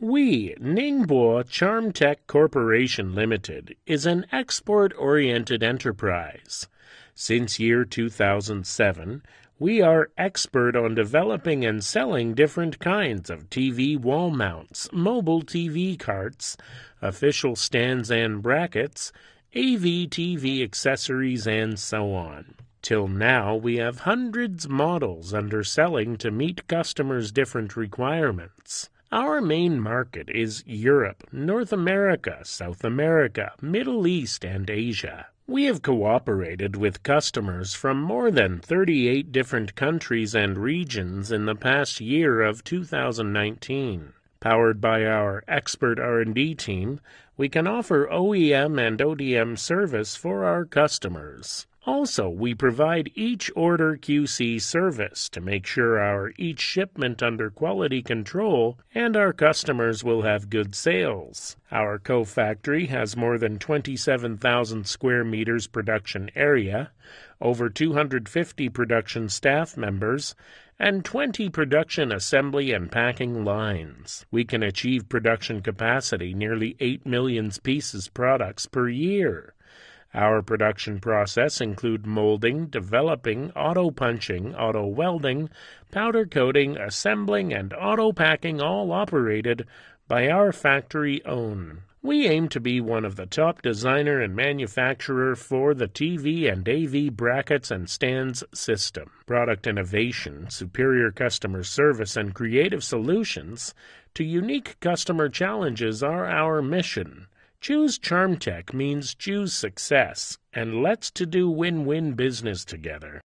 We, Ningbo Charmtech Corporation Limited, is an export-oriented enterprise. Since year 2007, we are expert on developing and selling different kinds of TV wall mounts, mobile TV carts, official stands and brackets, AV TV accessories, and so on. Till now, we have hundreds models under selling to meet customers' different requirements. Our main market is Europe, North America, South America, Middle East, and Asia. We have cooperated with customers from more than 38 different countries and regions in the past year of 2019. Powered by our expert R&D team, we can offer OEM and ODM service for our customers. Also, we provide each order QC service to make sure our each shipment under quality control and our customers will have good sales. Our co-factory has more than 27,000 square meters production area, over 250 production staff members, and 20 production assembly and packing lines. We can achieve production capacity nearly 8 million pieces products per year. Our production process include molding, developing, auto punching, auto welding, powder coating, assembling, and auto packing all operated by our factory own. We aim to be one of the top designer and manufacturer for the TV and AV brackets and stands system. Product innovation, superior customer service, and creative solutions to unique customer challenges are our mission. Choose Charmtech means choose success, and let's to do win-win business together.